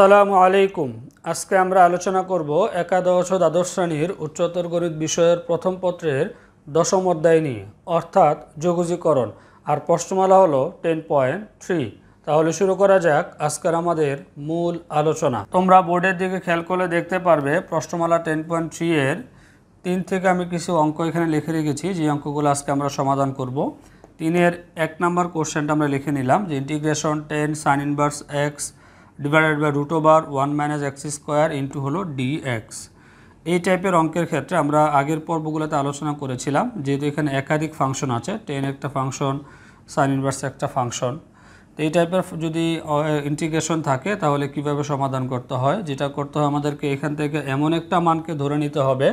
আসসালামু আলাইকুম। আজকে আমরা আলোচনা করব একাদশ ও দ্বাদশ শ্রেণির উচ্চতর গণিত বিষয়ের প্রথম পত্রের দশম অধ্যায় নিয়ে, অর্থাৎ যোগজীকরণ। আর প্রশ্নমালা হলো টেন পয়েন্ট থ্রি তাহলে শুরু করা যাক আজকের আমাদের মূল আলোচনা। তোমরা বোর্ডের দিকে খেয়াল করলে দেখতে পারবে প্রশ্নমালা টেন পয়েন্ট থ্রি এর তিন থেকে আমি কিছু অঙ্ক এখানে লিখে রেখেছি, যে অঙ্কগুলো আজকে আমরা সমাধান করব। তিনের এক নম্বর কোশ্চেনটা আমরা লিখে নিলাম, যে integration tan sine inverse x divided by root over one minus x square into হলো ডি এক্স এই টাইপের অঙ্কের ক্ষেত্রে আমরা আগের পর্বগুলোতে আলোচনা করেছিলাম, যেহেতু এখানে একাধিক ফাংশন আছে টেন একটা ফাংশন সাইন ইনভার্স একটা ফাংশন তো এই টাইপের যদি ইন্টিগ্রেশন থাকে, তাহলে কীভাবে সমাধান করতে হয়? যেটা করতে হয় আমাদেরকে এখান থেকে এমন একটা মানকে ধরে নিতে হবে,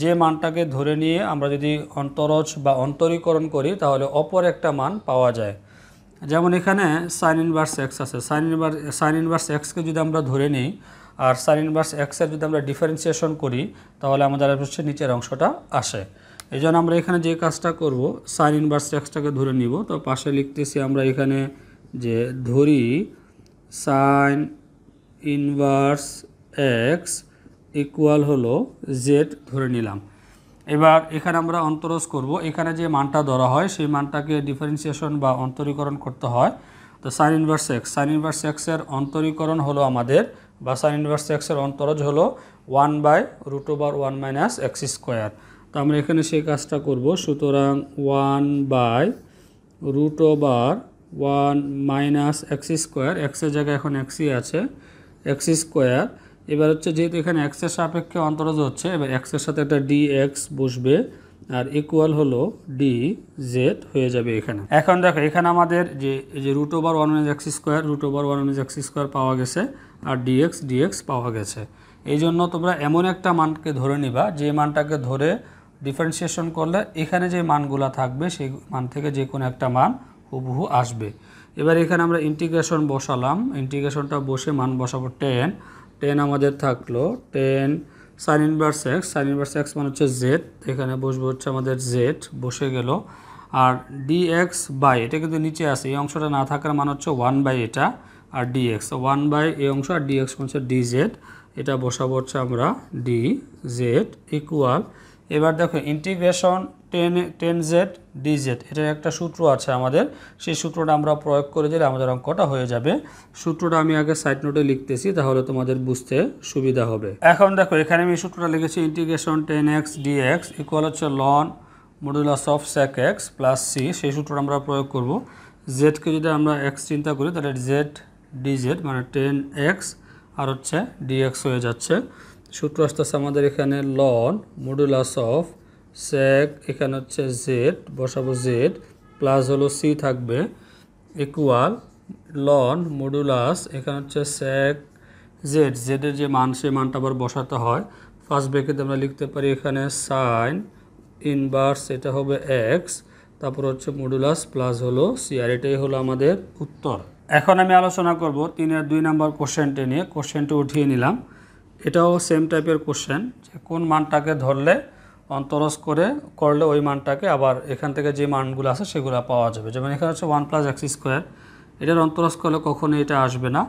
যে মানটাকে ধরে নিয়ে আমরা যদি অন্তরজ বা অন্তরীকরণ করি, তাহলে অপর একটা মান পাওয়া যায়। যেমন এখানে সাইন ইনভার্স এক্স আছে। সাইন ইনভার্স সাইন ইনভার্স এক্সকে যদি আমরা ধরে নিই, আর সাইন ইনভার্স এক্সের যদি আমরা ডিফারেন্সিয়েশন করি, তাহলে আমাদের হচ্ছে নিচের অংশটা আসে। এই আমরা এখানে যে কাজটা করব সাইন ইনভার্স এক্সটাকে ধরে নিব, তো পাশে লিখতেছি আমরা এখানে যে ধরি সাইন ইনভার্স এক্স ইকুয়াল হলো জেড ধরে নিলাম। এবার এখানে আমরা অন্তরজ করব। এখানে যে মানটা ধরা হয়, সেই মানটাকে ডিফারেন্সিয়েশন বা অন্তরীকরণ করতে হয়। তো sine inverse x sine inverse এক্সের অন্তরীকরণ হলো আমাদের বা সাইন ইনভার্স এক্সের অন্তরজ হলো one by root over one minus x square তো আমরা এখানে সেই কাজটা করব। সুতরাং one by root over one minus x square এক্সের জায়গায় এখন এক্সই আছে এক্স স্কোয়ার এবার হচ্ছে যেহেতু এখানে এক্সের সাপেক্ষে অন্তরজ হচ্ছে, এবার এক্সের সাথে একটা ডি এক্স বসবে, আর ইকুয়াল হলো ডি জেড হয়ে যাবে এখানে। এখন দেখো, এখানে আমাদের যে যে root over one x square root over one x square পাওয়া গেছে, আর ডিএক্স ডিএক্স পাওয়া গেছে। এই জন্য তোমরা এমন একটা মানকে ধরে নিবা, যে মানটাকে ধরে ডিফারেন্সিয়েশন করলে এখানে যে মানগুলা থাকবে, সেই মান থেকে যে কোনো একটা মান হুবহু আসবে। এবার এখানে আমরা ইন্টিগ্রেশন বসালাম ইন্টিগ্রেশনটা বসে মান বসাবো টেন টেন আমাদের থাকল ten sine inverse x sine inverse X মানে হচ্ছে জেড এখানে বসবে হচ্ছে আমাদের জেড বসে গেল। আর ডি এক্স বাই এটা কিন্তু নিচে আছে, এই অংশটা না থাকার মানে হচ্ছে ওয়ান বাই এটা, আর ডি এক্স ওয়ান বাই এই অংশ আর ডি এক্স হচ্ছে ডি জেড এটা বসাবো হচ্ছে আমরা ডি জেড ইকুয়াল এবার দেখো integration tan tan z d z এটার একটা সূত্র আছে আমাদের। সেই সূত্রটা আমরা প্রয়োগ করে দিলে আমাদের অঙ্কটা হয়ে যাবে। সূত্রটা আমি আগে সাইড নোটে লিখতেছি, তাহলে তোমাদের বুঝতে সুবিধা হবে। এখন দেখো, এখানে আমি সূত্রটা লিখেছি integration tan x d x equal হচ্ছে ln modulus of sec x plus c সেই সূত্রটা আমরা প্রয়োগ করব। জেডকে যদি আমরা এক্স চিন্তা করি, তাহলে জেড ডি জেড মানে টেন এক্স আর হচ্ছে ডিএক্স হয়ে যাচ্ছে। সূত্র আসতেছে আমাদের এখানে লন মডুলাস অফ সেক এখানে হচ্ছে জেড বসাবো জেড প্লাস হলো সি থাকবে ইকুয়াল লন মডুলাস এখানে হচ্ছে সেক জেড জেডের যে মান, সেই মানটা আবার বসাতে হয়। ফার্স্ট ব্রেকেতে আমরা লিখতে পারি এখানে সাইন ইনভার্স এটা হবে এক্স তারপর হচ্ছে মডুলাস প্লাস হলো সি আর এটাই হলো আমাদের উত্তর। এখন আমি আলোচনা করব তিনের দুই নম্বর কোশ্চেনটি নিয়ে। কোশ্চেনটি উঠিয়ে নিলাম। এটাও সেম টাইপের কোশ্চেন যে কোন মানটাকে ধরলে অন্তরস করে করলে ওই মানটাকে আবার এখান থেকে যে মানগুলো আছে সেগুলো পাওয়া যাবে। যেমন এখানে হচ্ছে ওয়ান প্লাস এক্স স্কোয়ার এটার অন্তরস করলে কখনো এটা আসবে না।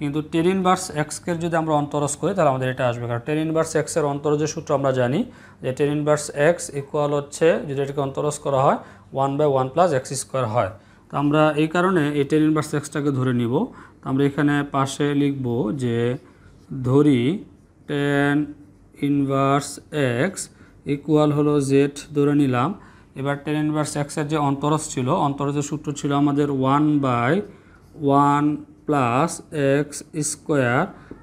কিন্তু টেন ইনভার্স এক্সকে যদি আমরা অন্তরস করি, তাহলে আমাদের এটা আসবে। কারণ টেন ইনভার্স এক্সের অন্তরজের সূত্র আমরা জানি যে টেন ইনভার্স এক্স ইকুয়াল হচ্ছে যদি এটাকে অন্তরস করা হয় one by one plus x square হয়। তো আমরা এই কারণে এই টেন ইনভার্স এক্সটাকে ধরে নিব। তো আমরা এখানে পাশে লিখব যে ধরি টেন ইনভার্স এক্স ইকুয়াল হলো জেড ধরে নিলাম। এবার টেন ইনভার্স এক্সের যে অন্তরজ ছিল, অন্তরজের সূত্র ছিল আমাদের one by one plus x square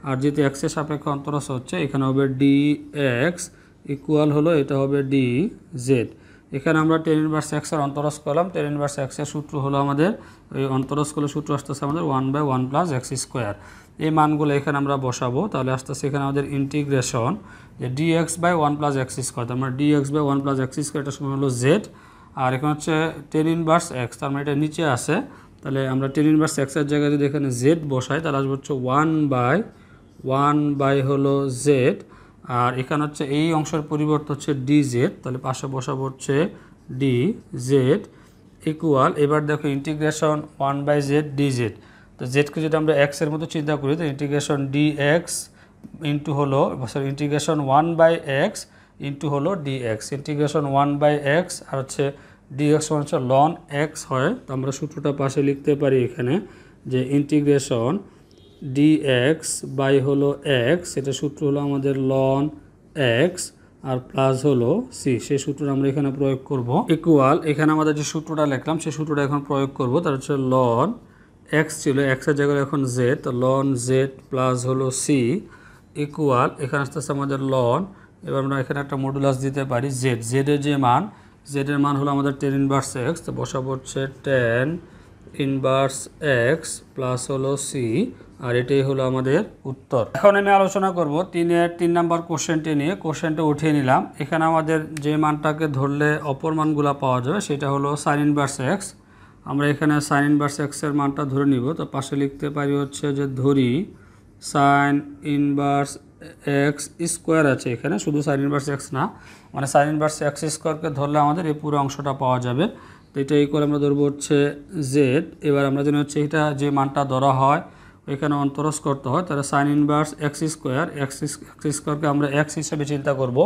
আর যেহেতু এক্সের সাপেক্ষে অন্তরজ হচ্ছে, এখানে হবে ডি এক্স ইকুয়াল হলো, এটা হবে ডি জেড এখানে আমরা টেন ইনভার্স এক্সের অন্তরজ করলাম টেন ইনভার্স এক্সের সূত্র হলো আমাদের, ওই অন্তরজ করলে সূত্র আসতেছে আমাদের one by one plus x square এই মানগুলো এখানে আমরা বসাবো। তাহলে আসতেছে এখানে আমাদের ইন্টিগ্রেশন যে d x by one plus x square তার মানে d x by one plus x square এটা সময় হলো জেড আর এখানে হচ্ছে টেন ইনভার্স এক্স তার মানে এটা নিচে আসে তাহলে আমরা টেন ইনভার্স এক্সের জায়গায় যদি এখানে জেড বসাই, তাহলে আসবে হচ্ছে ওয়ান বাই ওয়ান বাই হলো জেড আর এখানে হচ্ছে এই অংশের পরিবর্তে হচ্ছে ডি জেড তাহলে পাশে বসাবো হচ্ছে ডি জেড ইকুয়াল এবার দেখো integration one by z d z তো জেডকে যদি আমরা এক্সের মতো চিন্তা করি, তো ইন্টিগ্রেশন ডি এক্স ইন্টু হলো sorry integration one by x into হলো d x integration one by x আর হচ্ছে ডি এক্স মানে হচ্ছে লন এক্স হয়। তো আমরা সূত্রটা পাশে লিখতে পারি এখানে যে ইন্টিগ্রেশন ডি এক্স বাই হলো এক্স এটা সূত্র হলো আমাদের লন এক্স আর প্লাস হলো সি সেই সূত্রটা আমরা এখানে প্রয়োগ করব। ইকুয়াল এখানে আমাদের যে সূত্রটা লিখলাম, সেই সূত্রটা এখন প্রয়োগ করব, তার হচ্ছে লন এক্স ছিল এক্সের জায়গায় এখন জেড লন জেড প্লাস হলো সি ইকুয়াল এখানে আসতে আসতে আমাদের লন এবার আমরা এখানে একটা মডুলাস দিতে পারি জেড জেডের যে মান জেডের মান হলো আমাদের টেন ইনভার্স এক্স তো বসাবো হচ্ছে টেন ইনভার্স এক্স প্লাস হলো সি আর এটাই হলো আমাদের উত্তর। এখন আমি আলোচনা করব তিনের তিন নাম্বার কোশ্চেনটি নিয়ে কোশ্চেনটা উঠিয়ে নিলাম। এখানে আমাদের যে মানটাকে ধরলে অপর মানগুলো পাওয়া যাবে, সেটা হলো সাইন ইনভার্স এক্স আমরা এখানে সাইন ইনভার্স এক্সের মানটা ধরে নিব, তো পাশে লিখতে পারি হচ্ছে যে ধরি সাইন ইনভার্স এক্স স্কোয়ার আছে এখানে, শুধু সাইন ইনভার্স এক্স না মানে সাইন ইনভার্স এক্স স্কোয়ারকে ধরলে আমাদের এই পুরো অংশটা পাওয়া যাবে। তো এটা এই করে আমরা ধরবো হচ্ছে জেড এবার আমরা জানি হচ্ছে এটা যে মানটা ধরা হয় ওইখানে অন্তরস করতে হয়, তাহলে sine inverse x square x x স্কোয়ারকে আমরা এক্স হিসেবে চিন্তা করব।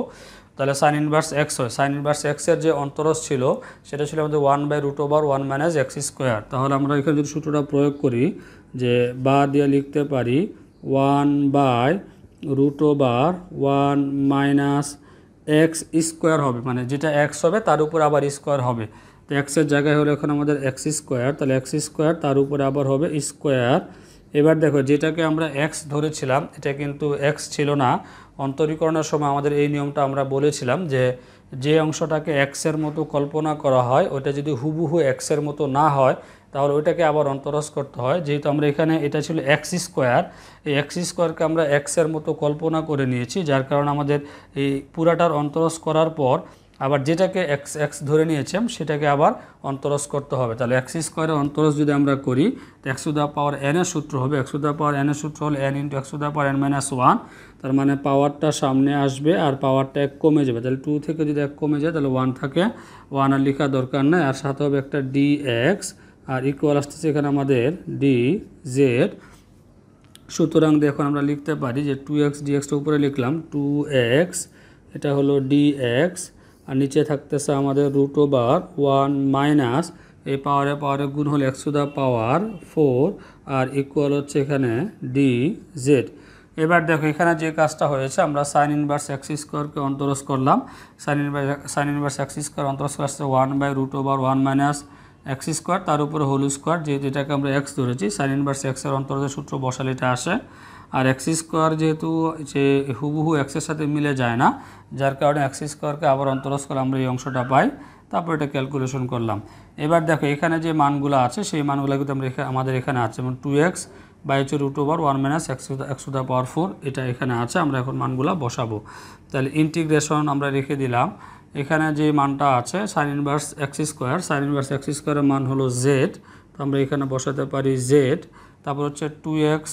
তাহলে সাইন ইনভার্স এক্স হয়। সাইন ইনভার্স এক্সের যে অন্তরস ছিল, সেটা ছিল আমাদের one by root over one minus x square তাহলে আমরা এখানে যদি সূত্রটা প্রয়োগ করি, যে বা দিয়ে লিখতে পারি one by root over one minus x square হবে। মানে যেটা এক্স হবে, তার উপর আবার স্কোয়ার হবে। তো এক্সের জায়গায় হলো এখন আমাদের এক্স স্কোয়ার তাহলে এক্স স্কোয়ার তার উপরে আবার হবে স্কোয়ার এবার দেখো, যেটাকে আমরা এক্স ধরেছিলাম, এটা কিন্তু এক্স ছিল না। অন্তরীকরণের সময় আমাদের এই নিয়মটা আমরা বলেছিলাম যে যে অংশটাকে এক্সের মতো কল্পনা করা হয়, ওটা যদি হুবহু এক্সের মতো না হয়, তাহলে ওইটাকে আবার অন্তরস করতে হয়। যেহেতু আমরা এখানে এটা ছিল এক্স স্কোয়ার এই এক্স স্কোয়ারকে আমরা এক্সের মতো কল্পনা করে নিয়েছি, যার কারণে আমাদের এই পুরাটার অন্তরস করার পর আবার যেটাকে এক্স এক্স ধরে নিয়েছিলাম, সেটাকে আবার অন্তরস করতে হবে। তাহলে এক্স স্কোয়ারের অন্তরস যদি আমরা করি, তো x to the power n এর সূত্র হবে। X to the power n এর সূত্র হলো n into x to the power n minus one তার মানে পাওয়ারটা সামনে আসবে আর পাওয়ারটা এক কমে যাবে। তাহলে টু থেকে যদি এক কমে যায়, তাহলে ওয়ান থাকে। ওয়ান আর লেখা দরকার নেই। আর সাথে হবে একটা ডি এক্স আর ইকুয়াল আসতেছে এখানে আমাদের ডি জেড সুতরাং দেখুন আমরা লিখতে পারি যে টু এক্স ডি ডিএক্সটা উপরে লিখলাম। টু এক্স এটা হলো ডি এক্স আর নিচে থাকতেছে আমাদের রুট ওভার ওয়ান মাইনাস এই পাওয়ারে পাওয়ারে গুণ হলে x to the power four R equal হচ্ছে এখানে ডি জেড এবার দেখো, এখানে যে কাজটা হয়েছে, আমরা সাইন ইনভার্স এক্স স্কোয়ারকে অন্তরস করলাম। Sine inverse sine inverse x square অন্তরস আসছে one by root over one minus x square তার উপরে হোল স্কোয়ার যেহেতু এটাকে আমরা এক্স ধরেছি সাইন ইনভার্স এক্সের অন্তর্গত সূত্র বসালে এটা আসে। আর এক্স স্কোয়ার যেহেতু যে হুবহু এক্সের সাথে মিলে যায় না, যার কারণে এক্স স্কোয়ারকে আবার অন্তরস করে আমরা এই অংশটা পাই, তারপর এটা ক্যালকুলেশন করলাম। এবার দেখো, এখানে যে মানগুলো আছে, সেই মানগুলো কিন্তু আমরা আমাদের এখানে আছে, যেমন টু এক্স বাই হচ্ছে রুট ওভার ওয়ান মাইনাস একশো x to the power four এটা এখানে আছে, আমরা এখন মানগুলো বসাবো। তাহলে ইন্টিগ্রেশন আমরা রেখে দিলাম। এখানে যে মানটা আছে sine inverse x square sine inverse x স্কোয়ারের মান হলো জেড তো আমরা এখানে বসাতে পারি জেড তারপর হচ্ছে two x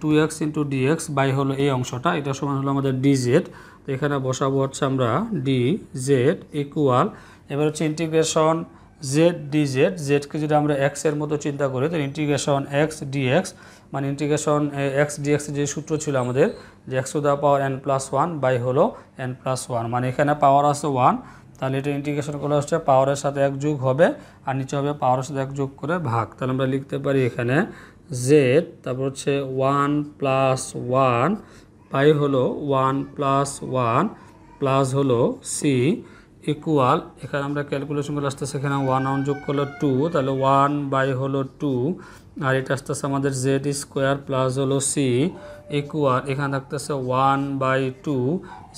two x into d x by হলো এই অংশটা, এটা সমান হলো আমাদের ডি জেড তো এখানে বসাবো হচ্ছে আমরা ডি জেড ইকুয়াল এবার হচ্ছে ইন্টিগ্রেশন জেড ডি জেড জেডকে যদি আমরা এক্সের মতো চিন্তা করি তো ইন্টিগ্রেশন এক্স ডিএক্স মানে ইন্টিগ্রেশন এক্স ডিএক্স যে সূত্র ছিল আমাদের, যে x the power n plus one by হলো এন প্লাস ওয়ান মানে এখানে পাওয়ার আছে ওয়ান তাহলে এটা ইন্টিগ্রেশন করলে হচ্ছে পাওয়ারের সাথে এক যোগ হবে, আর নিচে হবে পাওয়ারের সাথে এক যোগ করে ভাগ। তাহলে আমরা লিখতে পারি এখানে জেড তারপর হচ্ছে ওয়ান প্লাস ওয়ান বাই হলো ওয়ান প্লাস ওয়ান প্লাস হলো সি ইকুয়াল এখানে আমরা ক্যালকুলেশন করে আসতেছে এখানে ওয়ান ওয়ান যোগ করল টু তাহলে ওয়ান বাই হলো টু আর এটা আসতেছে আমাদের জেড স্কোয়ার প্লাস হলো সি ইকুয়াল এখানে থাকতেছে ওয়ান বাই টু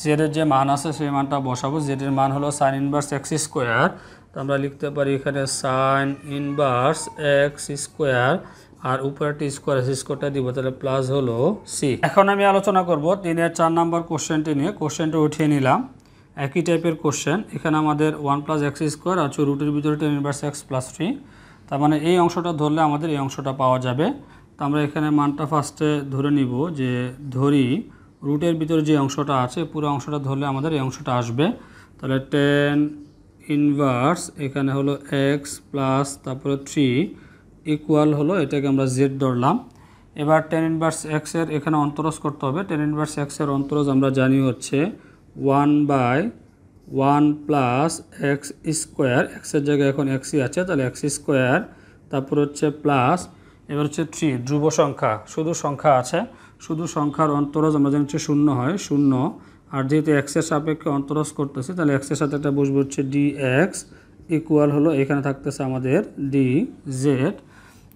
জেডের যে মান আছে সেই মানটা বসাবো জেডের মান হলো সাইন ইনভার্স এক্স স্কোয়ার তো আমরা লিখতে পারি এখানে সাইন ইনভার্স এক্স স্কোয়ার আর উপরে টি স্কোয়ার এস স্কোয়ারটা দিব, তাহলে প্লাস হলো সি এখন আমি আলোচনা করব তিনের চার নাম্বার কোশ্চেনটি নিয়ে কোশ্চেনটা উঠিয়ে নিলাম। একই টাইপের কোশ্চেন এখানে আমাদের ওয়ান প্লাস এক্স স্কোয়ার আছে রুটের ভিতরে tan inverse x plus three তার মানে এই অংশটা ধরলে আমাদের এই অংশটা পাওয়া যাবে। তো আমরা এখানে মানটা ফার্স্টে ধরে নিব যে ধরি রুটের ভিতরে যে অংশটা আছে, পুরো অংশটা ধরলে আমাদের এই অংশটা আসবে। তাহলে টেন ইনভার্স এখানে হলো এক্স প্লাস তারপরে থ্রি ইকুয়াল হলো এটাকে আমরা জেড ধরলাম। এবার টেন ইনভার্স এক্সের এখানে অন্তরজ করতে হবে। টেন ইনভার্স এক্সের অন্তরজ আমরা জানি হচ্ছে one by one plus x square এক্সের জায়গায় এখন এক্সই আছে, তাহলে এক্স স্কোয়ার, তারপর হচ্ছে প্লাস, এবার হচ্ছে থ্রি, ধ্রুব সংখ্যা, শুধু সংখ্যা আছে, শুধু সংখ্যার অন্তরজ আমরা জানি হচ্ছে শূন্য হয়, শূন্য, আর যেহেতু এক্সের সাপেক্ষে অন্তরজ করতেছি, তাহলে এক্সের সাথে একটা বসবে হচ্ছে ডি এক্স ইকুয়াল হলো এখানে থাকতেছে আমাদের ডি জেড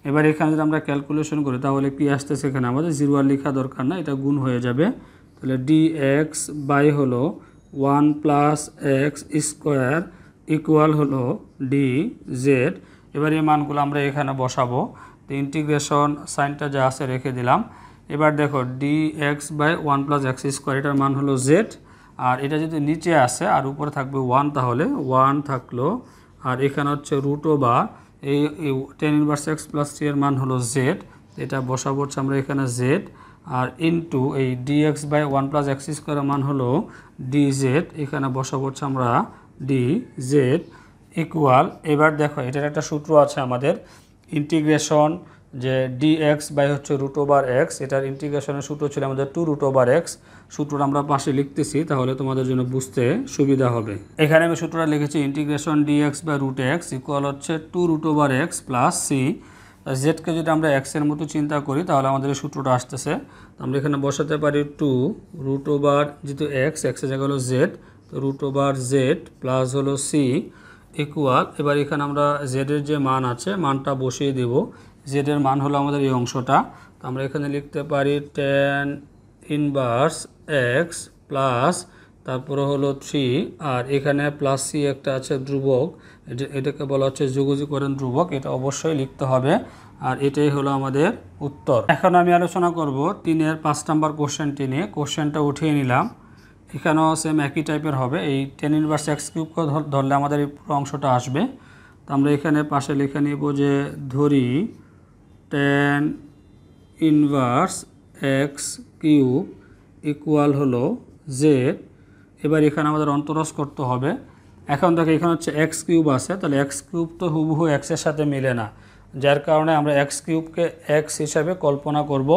এবার এখানে যদি আমরা ক্যালকুলেশন করি, তাহলে কি আসতেছে এখানে? আমাদের জিরো আর লেখা দরকার না, এটা গুণ হয়ে যাবে তাহলে ডি এক্স বাই হলো one plus x square equal হলো ডি জেড এবার এই মানগুলো আমরা এখানে বসাবো। তো ইন্টিগ্রেশন সাইনটা যা আছে রেখে দিলাম। এবার দেখো d x by one plus x square এটার মান হলো জেড আর এটা যদি নিচে আসে আর উপরে থাকবে ওয়ান তাহলে ওয়ান থাকল। আর এখানে হচ্ছে রুট বা এই tan inverse x plus three এর মান হলো জেড এটা বসাবো হচ্ছে আমরা এখানে জেড আর ইনটু এই d x by one plus x স্কোয়ারের মান হলো ডি জেড এখানে বসাবো হচ্ছে আমরা ডি জেড ইকুয়াল এবার দেখো এটার একটা সূত্র আছে আমাদের ইন্টিগ্রেশন যে ডি এক্স বাই হচ্ছে রুট ওভার এক্স এটার ইন্টিগ্রেশনের সূত্র ছিল আমাদের টু রুট ওভার এক্স সূত্রটা আমরা পাশে লিখতেছি, তাহলে তোমাদের জন্য বুঝতে সুবিধা হবে। এখানে আমি সূত্রটা লিখেছি integration d x by root x equal হচ্ছে two root over x plus c জেডকে যদি আমরা এক্সের মতো চিন্তা করি, তাহলে আমাদের এই সূত্রটা আসতেছে। আমরা এখানে বসাতে পারি টু রুট ওভার যেহেতু এক্স এক্সের জায়গা হলো জেড তো রুট ওভার জেড প্লাস হলো সি ইকুয়াল এবার এখানে আমরা জেডের যে মান আছে, মানটা বসিয়ে দেব। জেডের মান হলো আমাদের এই অংশটা। তো আমরা এখানে লিখতে পারি টেন ইনভার্স এক্স প্লাস তারপরে হলো থ্রি আর এখানে প্লাস সি একটা আছে ধ্রুবক। এটাকে বলা হচ্ছে যোগজীকরণ ধ্রুবক, এটা অবশ্যই লিখতে হবে। আর এটাই হলো আমাদের উত্তর। এখন আমি আলোচনা করব তিনের পাঁচ নাম্বার কোশ্চেনটি নিয়ে। কোশ্চেনটা উঠিয়ে নিলাম। এখানেও সেম একই টাইপের হবে। এই টেন ইনভার্স এক্স কিউবকে ধরলে আমাদের এই পুরো অংশটা আসবে। তো আমরা এখানে পাশে লিখে নিব যে ধরি tan inverse x cube equal হলো জেড এবার এখানে আমাদের অন্তরস করতে হবে। এখন দেখো, এখানে হচ্ছে এক্স কিউব আছে, তাহলে এক্স কিউব তো হুবহু এক্সের সাথে মিলে না। যার কারণে আমরা এক্স কিউবকে এক্স হিসাবে কল্পনা করব।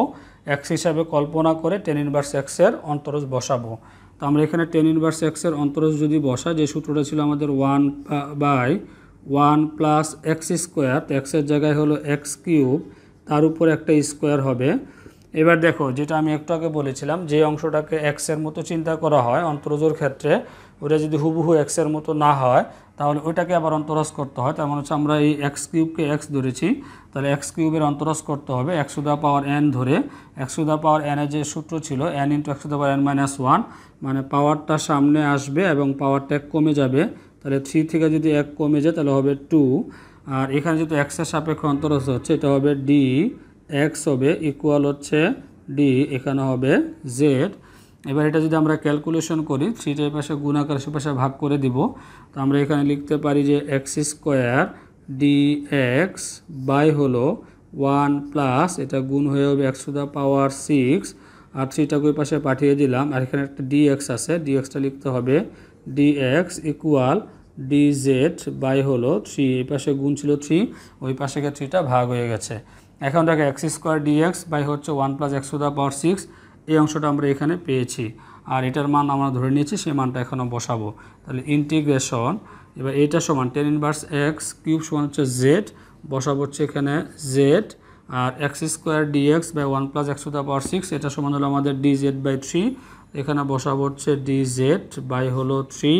এক্স হিসাবে কল্পনা করে টেন ইনভার্স এক্সের অন্তরজ বসাবো। তো আমরা এখানে টেন ইনভার্স এক্সের অন্তরজ যদি বসা যে সূত্রটা ছিল আমাদের one by one plus x square তো এক্সের জায়গায় হলো এক্স কিউব তার উপর একটা স্কোয়ার হবে। এবার দেখো, যেটা আমি একটু আগে বলেছিলাম, যে অংশটাকে এক্সের মতো চিন্তা করা হয় অন্তরজোর ক্ষেত্রে ওটা যদি হুবহু এক্সের মতো না হয়, তাহলে ওইটাকে আবার অন্তরস করতে হয়। তার মানে হচ্ছে আমরা এই এক্স কিউবকে এক্স ধরেছি, তাহলে এক্স কিউবের অন্তরস করতে হবে। X to the power n ধরে এক্স টু দা পাওয়ার এনের যে সূত্র ছিল n into x to the power n minus one মানে পাওয়ারটা সামনে আসবে এবং পাওয়ারটা এক কমে যাবে। তাহলে থ্রি থেকে যদি এক কমে যায়, তাহলে হবে টু আর এখানে যেহেতু এক্সের সাপেক্ষে অন্তরস হচ্ছে, এটা হবে ডি এক্স হবে ইকুয়াল হচ্ছে ডি এখানে হবে জেড এবার এটা যদি আমরা ক্যালকুলেশন করি থ্রিটার পাশে গুণাকার সে পাশে ভাগ করে দিব, তো আমরা এখানে লিখতে পারি যে x square d x by হলো ওয়ান প্লাস এটা গুণ হয়ে হবে x to the power six আর থ্রিটাকে ওই পাশে পাঠিয়ে দিলাম, আর এখানে একটা ডি এক্স আছে ডি এক্সটা লিখতে হবে d x equal d z by হলো থ্রি এই পাশে গুণ ছিল থ্রি ওই পাশে গিয়ে থ্রিটা ভাগ হয়ে গেছে। এখন দেখো x square d x by হচ্ছে one plus x to the power six এই অংশটা আমরা এখানে পেয়েছি। আর এটার মান আমরা ধরে নিয়েছি, সেই মানটা এখনও বসাবো। তাহলে ইন্টিগ্রেশন এবার এইটা সমান টেন ইনভার্স এক্স কিউব সমান হচ্ছে জেড বসাবো হচ্ছে এখানে z R x square d x by one plus x the power six এটা সমান হলো আমাদের ডি জেড বাই থ্রি এখানে বসাবো হচ্ছে ডি জেড বাই হলো থ্রি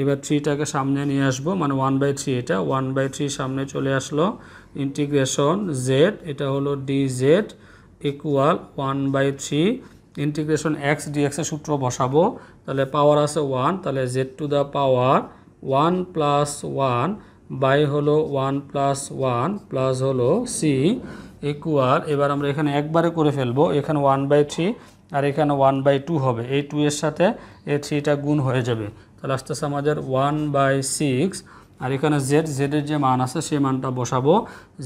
এবার থ্রিটাকে সামনে নিয়ে আসব মানে ওয়ান বাই থ্রি এটা ওয়ান বাই থ্রি সামনে চলে আসলো ইন্টিগ্রেশন জেড এটা হলো d z equal one by three integration x ডিএক্সের সূত্র বসাবো। তাহলে পাওয়ার আছে ওয়ান তাহলে z to the power one plus one by হলো ওয়ান প্লাস ওয়ান প্লাস হলো সি ইকুয়াল এবার আমরা এখানে একবারে করে ফেলব। এখানে ওয়ান বাই থ্রি আর এখানে ওয়ান বাই টু হবে। এই টু এর সাথে এই থ্রিটা গুণ হয়ে যাবে। তাহলে আস্তে আস্তে আমাদের ওয়ান বাই সিক্স আর এখানে জেড জেডের যে মান আছে সেই মানটা বসাবো।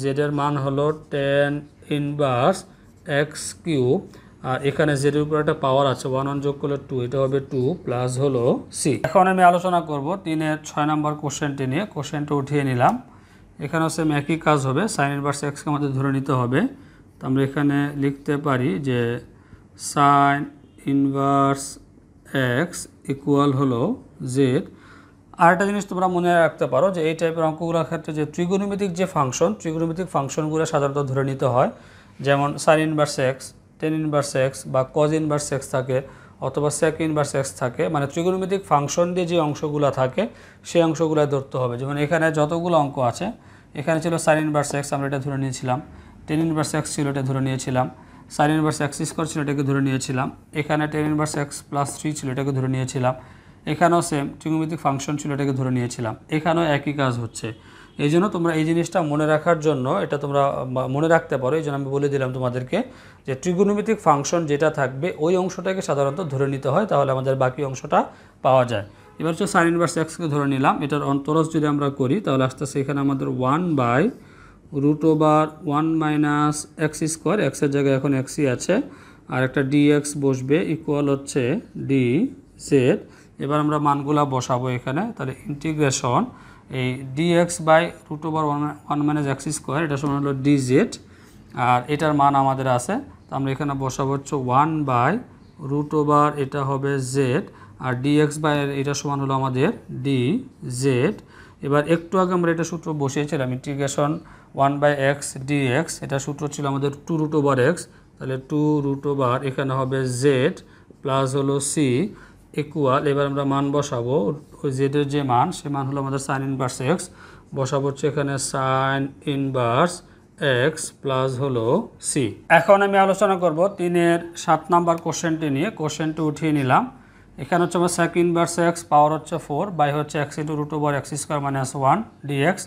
জেডের মান হলো টেন ইনভার্স এক্স কিউব আর এখানে জেডের উপর একটা পাওয়ার আছে ওয়ান ওয়ান যোগ করলে টু এটা হবে টু প্লাস হলো সি এখন আমি আলোচনা করব তিনের ছয় নম্বর কোশ্চেনটি নিয়ে। কোশ্চেনটা উঠিয়ে নিলাম। এখানেও সেম একই কাজ হবে সাইন ইনভার্স এক্সকে আমাদের ধরে নিতে হবে। তো আমরা এখানে লিখতে পারি যে সাইন ইনভার্স এক্স ইকুয়াল হলো জেড আরেকটা জিনিস তোমরা মনে রাখতে পারো যে এই টাইপের অঙ্কগুলোর ক্ষেত্রে যে ত্রিগোণমিতিক যে ফাংশন ত্রিগোণমিতিক ফাংশনগুলো সাধারণত ধরে নিতে হয়, যেমন sine inverse x tan inverse x বা কজ ইনভার্স এক্স থাকে অথবা সেক ইনভার্স এক্স থাকে মানে ত্রিগোণমিতিক ফাংশন দিয়ে যে অংশগুলো থাকে, সেই অংশগুলো ধরতে হবে। যেমন এখানে যতগুলো অঙ্ক আছে, এখানে ছিল সাইন ইনভার্স এক্স আমরা এটা ধরে নিয়েছিলাম। টেন ইনভার্স এক্স ছিল এটা ধরে নিয়েছিলাম। সাইন ইনভার্স এক্স স্কোয়ার ছিল এটাকে ধরে নিয়েছিলাম। এখানে tan inverse x plus three ছিল এটাকে ধরে নিয়েছিলাম। এখানেও সেম ত্রিগোণমিতিক ফাংশন ছিল এটাকে ধরে নিয়েছিলাম। এখানেও একই কাজ হচ্ছে। এই জন্য তোমরা এই জিনিসটা মনে রাখার জন্য এটা তোমরা মনে রাখতে পারো। এই জন্য আমি বলে দিলাম তোমাদেরকে যে ত্রিগোণমিতিক ফাংশন যেটা থাকবে, ওই অংশটাকে সাধারণত ধরে নিতে হয়, তাহলে আমাদের বাকি অংশটা পাওয়া যায়। এবার হচ্ছে সাইন ইনভার্স এক্সকে ধরে নিলাম। এটার অন্তরজ যদি আমরা করি, তাহলে আস্তে আস্তে এখানে আমাদের one by root over one minus x square এক্সের জায়গায় এখন এক্সই আছে, আর একটা ডিএক্স বসবে ইকুয়াল হচ্ছে ডি সেট এবার আমরা মানগুলা বসাবো এখানে, তাহলে ইন্টিগ্রেশন এই d x by root over one one minus x square এটা সমান হলো ডি জেড আর এটার মান আমাদের আছে। তো আমরা এখানে বসাবো হচ্ছে ওয়ান বাই রুট ওভার এটা হবে জেড আর ডিএক্স বাই এটা সমান হলো আমাদের ডি জেড এবার একটু আগে আমরা এটা সূত্র বসিয়েছিলাম integration one by x d x এটা সূত্র ছিল আমাদের টু রুট ওভার এক্স তাহলে টু রুট ওভার এখানে হবে জেড প্লাস হলো সি ইকুয়াল এবার আমরা মান বসাবো। ওই জেডের যে মান, সে মান হলো আমাদের সাইন ইনভার্স এক্স বসাবো হচ্ছে এখানে সাইন ইনভার্স এক্স প্লাস হলো সি এখন আমি আলোচনা করব তিনের সাত নাম্বার কোশ্চেনটি নিয়ে। কোশ্চেনটি উঠিয়ে নিলাম। এখানে হচ্ছে আমার সেক ইনভার্স এক্স পাওয়ার হচ্ছে ফোর বাই হচ্ছে x into root over x square minus one d x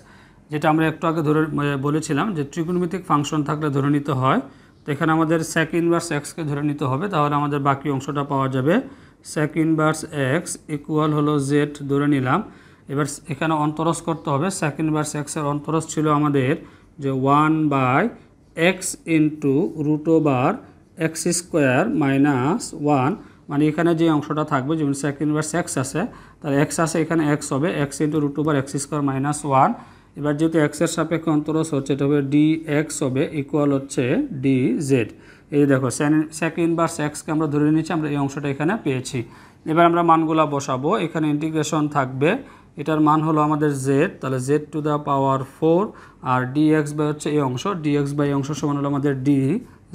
যেটা আমরা একটু আগে ধরে বলেছিলাম যে ত্রিকোণমিতিক ফাংশন থাকলে ধরে নিতে হয়। তো এখানে আমাদের সেক ইনভার্স এক্সকে ধরে নিতে হবে, তাহলে আমাদের বাকি অংশটা পাওয়া যাবে সেক ইনভার্স এক্স ইকুয়াল হলো জেড ধরে নিলাম। এবার এখানে অন্তরজ করতে হবে। সেক ইনভার্স এক্সের অন্তরজ ছিল আমাদের যে one by x into root over x square minus one মানে এখানে যে অংশটা থাকবে, যেমন সেক ইনভার্স এক্স আছে, তাহলে এক্স আছে এখানে এক্স হবে x into root over x square minus one এবার যেহেতু এক্সের সাপেক্ষে অন্তরস হচ্ছে, এটা হবে ডি এক্স হবে ইকুয়াল হচ্ছে ডি জেড এই দেখো সেক ইনভার্স এক্সকে আমরা ধরে নিয়েছি, আমরা এই অংশটা এখানে পেয়েছি। এবার আমরা মানগুলা বসাবো, এখানে ইন্টিগ্রেশন থাকবে, এটার মান হলো আমাদের জেড তাহলে z to the power four R d x by হচ্ছে এই অংশ ডি এক্স বাই অংশ সমান হলো আমাদের ডি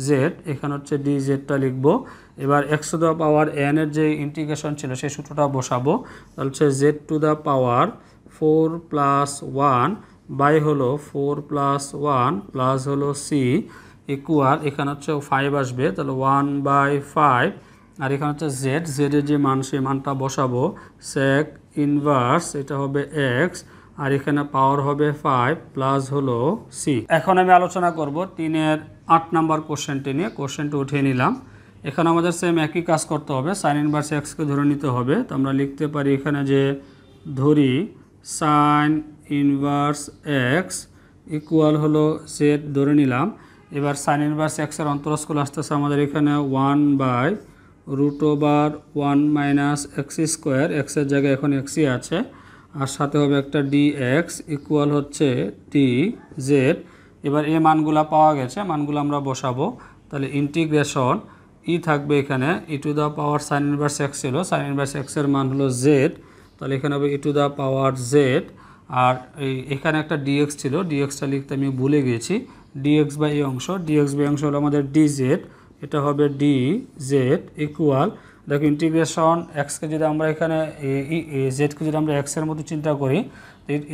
জেড এখানে হচ্ছে ডি জেডটা লিখব। এবার x to the power n এর যে ইন্টিগ্রেশন ছিল, সেই সূত্রটা বসাবো, তাহলে হচ্ছে z to the power four plus one by হলো ফোর প্লাস ওয়ান প্লাস হলো সি ইকুয়াল, এখানে হচ্ছে ফাইভ আসবে, তাহলে ওয়ান বাই ফাইভ আর এখানে হচ্ছে জেড জেডের যে মান, সেই মানটা বসাবো। সেক ইনভার্স এটা হবে এক্স আর এখানে পাওয়ার হবে ফাইভ প্লাস হলো সি এখন আমি আলোচনা করব তিনের আট নাম্বার কোশ্চেনটি নিয়ে কোশ্চেনটি উঠিয়ে নিলাম। এখানে আমাদের সেম একই কাজ করতে হবে সাইন ইনভার্স এক্সকে ধরে নিতে হবে। তো আমরা লিখতে পারি এখানে যে ধরি সাইন ইনভার্স এক্স ইকুয়াল হলো জেড ধরে নিলাম। এবার সাইন ইনভার্স এক্সের অন্তরস্কুল আসতেছে আমাদের এখানে one by root over one minus x square এক্সের জায়গায় এখন এক্সই আছে। আর সাথে হবে একটা ডি এক্স ইকুয়াল হচ্ছে টি জেড এবার এ মানগুলা পাওয়া গেছে, মানগুলো আমরা বসাবো। তাহলে ইন্টিগ্রেশন ই থাকবে এখানে e to the power sine inverse x ছিল সাইন ইনভার্স এক্সের মান হলো জেড তাহলে এখানে হবে e to the power z আর এই এখানে একটা ডিএক্স ছিল ডিএক্সটা লিখতে আমি ভুলে গিয়েছি। ডিএক্স বাই অংশ ডিএক্স বাই অংশ হলো আমাদের ডি জেড এটা হবে ডি জেড ইকুয়াল দেখো ইন্টিগ্রেশন এক্সকে যদি আমরা এখানে জেডকে যদি আমরা এক্সের মতো চিন্তা করি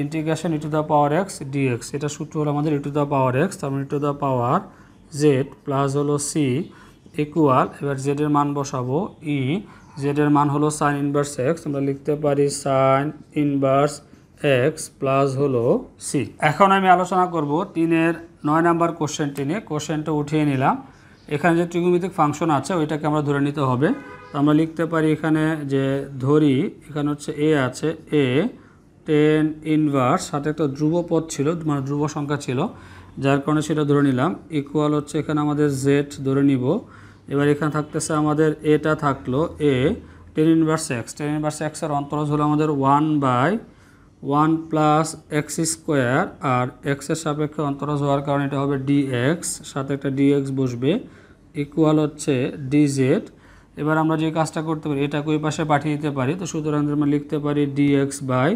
integration e to the power x d x এটা সূত্র হলো আমাদের e to the power x তারপর e to the power z plus হলো সি ইকুয়াল এবার জেডের মান বসাবো ই জেডের মান হলো সাইন ইনভার্স এক্স আমরা লিখতে পারি সাইন ইনভার্স এক্স প্লাস হলো সি এখন আমি আলোচনা করব তিনের নয় নাম্বার কোশ্চেনটি নিয়ে। কোশ্চেনটা উঠিয়ে নিলাম। এখানে যে ত্রিগোণমিতিক ফাংশন আছে, ওইটাকে আমরা ধরে নিতে হবে। তো আমরা লিখতে পারি এখানে যে ধরি, এখানে হচ্ছে এ আছে এ টেন ইনভার্স সাথে একটা ধ্রুব পদ ছিল মানে ধ্রুব সংখ্যা ছিল, যার কারণে সেটা ধরে নিলাম। ইকুয়াল হচ্ছে এখানে আমাদের জেড ধরে নিব। এবার এখানে থাকতেছে আমাদের এটা থাকল a tan inverse x tan inverse এক্সের অন্তরজ হলো আমাদের one by one plus x square আর এক্সের সাপেক্ষে অন্তরাজ হওয়ার কারণে এটা হবে ডি এক্স সাথে একটা ডি এক্স বসবে ইকুয়াল হচ্ছে ডি জেড এবার আমরা যে কাজটা করতে পারি এটাকে ওই পাশে পাঠিয়ে দিতে পারি? তো সুতরাং আমরা লিখতে পারি d x by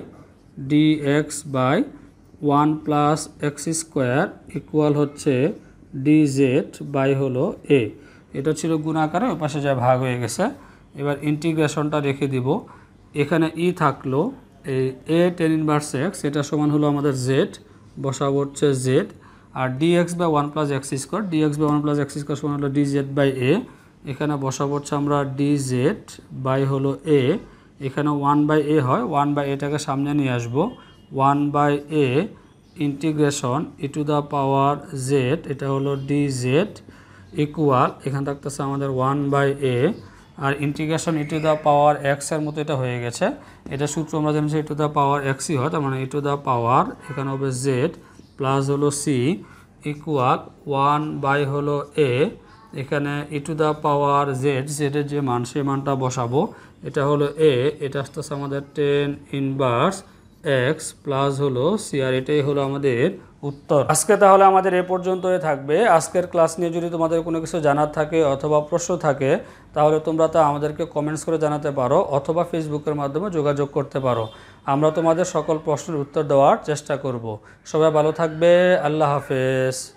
d x by one plus x square equal হচ্ছে ডি জেড বাই হলো এ এটা ছিল গুণাকারে ওই পাশে যা ভাগ হয়ে গেছে। এবার ইন্টিগ্রেশনটা রেখে দিব। এখানে ই থাকল, এই এ টেন ইনভার্স এক্স এটা সমান হলো আমাদের জেড বসাবো হচ্ছে জেড আর d x by one plus x square d x by one plus x square সমান হলো ডি জেড বাই এ এখানে বসাবো হচ্ছে আমরা ডি জেড বাই হলো এ এখানে ওয়ান বাই এ হয় ওয়ান বাই এটাকে সামনে নিয়ে আসব। One by a integration e to the power z এটা হলো ডি জেড ইকুয়াল এখানে থাকতেছে আমাদের one by a R integration e to the power এক্সের মতো এটা হয়ে গেছে। এটা সূত্র আমরা জানি ই টু দ্য পাওয়ার এক্সই হয়, তার মানে ই টু দ্য পাওয়ার এখানে হবে জেড প্লাস হলো সি ইকুয়াল ওয়ান বাই হলো এ এখানে e to the power z জেডের যে মান সেই মানটা বসাবো। এটা হলো এ এটা আসতেছে আমাদের টেন ইনভার্স এক্স প্লাস হলো সি আর এটাই হলো আমাদের উত্তর। আজকে তাহলে আমাদের এ পর্যন্তই থাকবে। আজকের ক্লাস নিয়ে যদি তোমাদের কোনো কিছু জানার থাকে অথবা প্রশ্ন থাকে, তাহলে তোমরা তা আমাদেরকে কমেন্টস করে জানাতে পারো অথবা ফেসবুকের মাধ্যমে যোগাযোগ করতে পারো। আমরা তোমাদের সকল প্রশ্নের উত্তর দেওয়ার চেষ্টা করব। সবাই ভালো থাকবে। আল্লাহ হাফেজ।